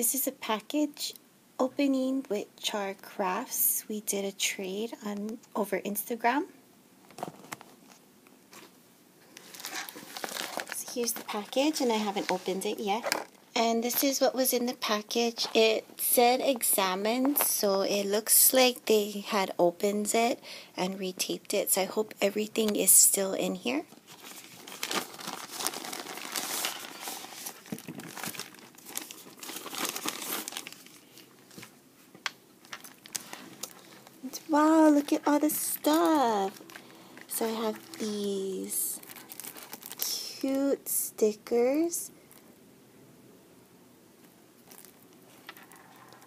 This is a package opening with Charcrafts. We did a trade on over Instagram. So here's the package and I haven't opened it yet. And this is what was in the package. It said examined, so it looks like they had opened it and retaped it. So I hope everything is still in here. Wow, look at all the stuff. So I have these cute stickers.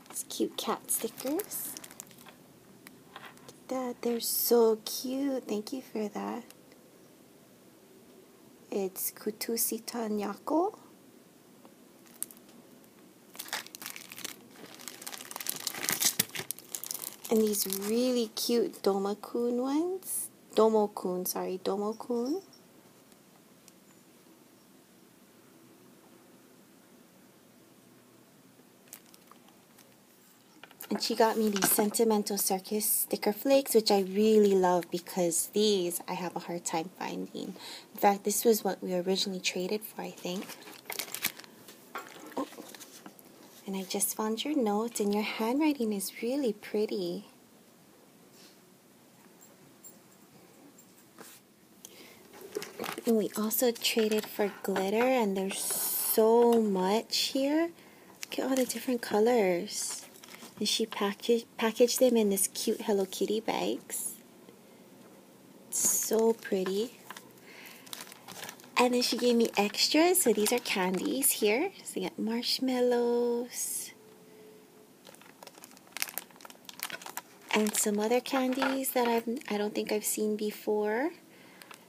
It's cute cat stickers. Look at that, they're so cute. Thank you for that. It's Kutusita Nyanko. And these really cute Domakun ones. Domokun, sorry, Domokun. And she got me these Sentimental Circus sticker flakes, which I really love because these I have a hard time finding. In fact, this was what we originally traded for, I think. And I just found your notes, and your handwriting is really pretty. And we also traded for glitter, and there's so much here. Look at all the different colors. And she packaged, packaged them in this cute Hello Kitty bags. so pretty. And then she gave me extras. So these are candies here. So you got marshmallows. And some other candies that I've, I don't think I've seen before.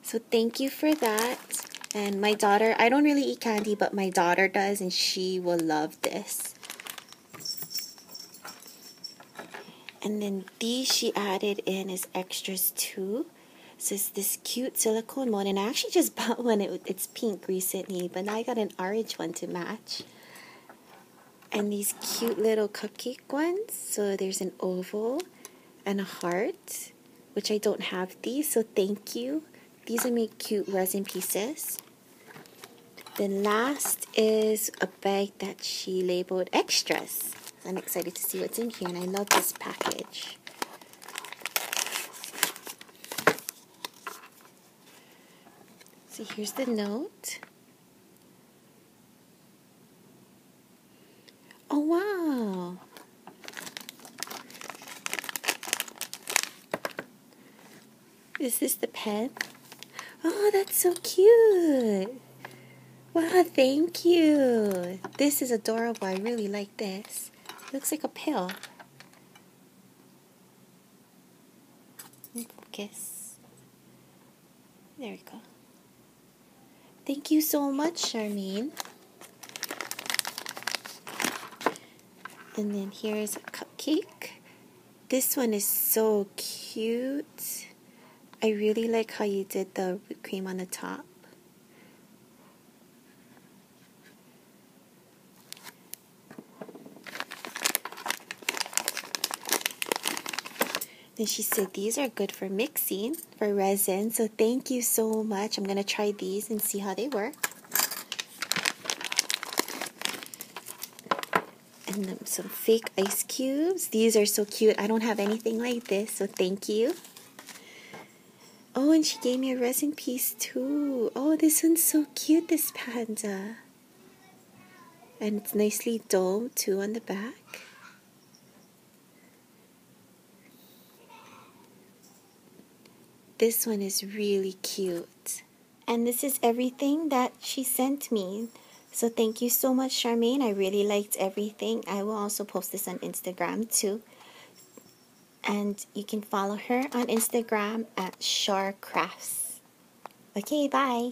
So thank you for that. And my daughter, I don't really eat candy, but my daughter does, and she will love this. And then these she added in as extras too. So it's this cute silicone one, and I actually just bought one. It, it's pink recently, but now I got an orange one to match. And these cute little cupcake ones. So there's an oval and a heart, which I don't have these, so thank you. These are my cute resin pieces. Then last is a bag that she labeled extras. I'm excited to see what's in here, and I love this package. So here's the note. Oh, wow. Is this the pen? Oh, that's so cute. Wow, thank you. This is adorable. I really like this. It looks like a pill. Focus. There we go. Thank you so much, Charmaine. And then here's a cupcake. This one is so cute. I really like how you did the whipped cream on the top. Then she said these are good for mixing, for resin. So thank you so much. I'm going to try these and see how they work. And then some fake ice cubes. These are so cute. I don't have anything like this, so thank you. Oh, and she gave me a resin piece too. Oh, this one's so cute, this panda. And it's nicely domed too on the back. This one is really cute. And this is everything that she sent me. So thank you so much, Charmaine. I really liked everything. I will also post this on Instagram too. And you can follow her on Instagram at Charcrafts. Okay, bye.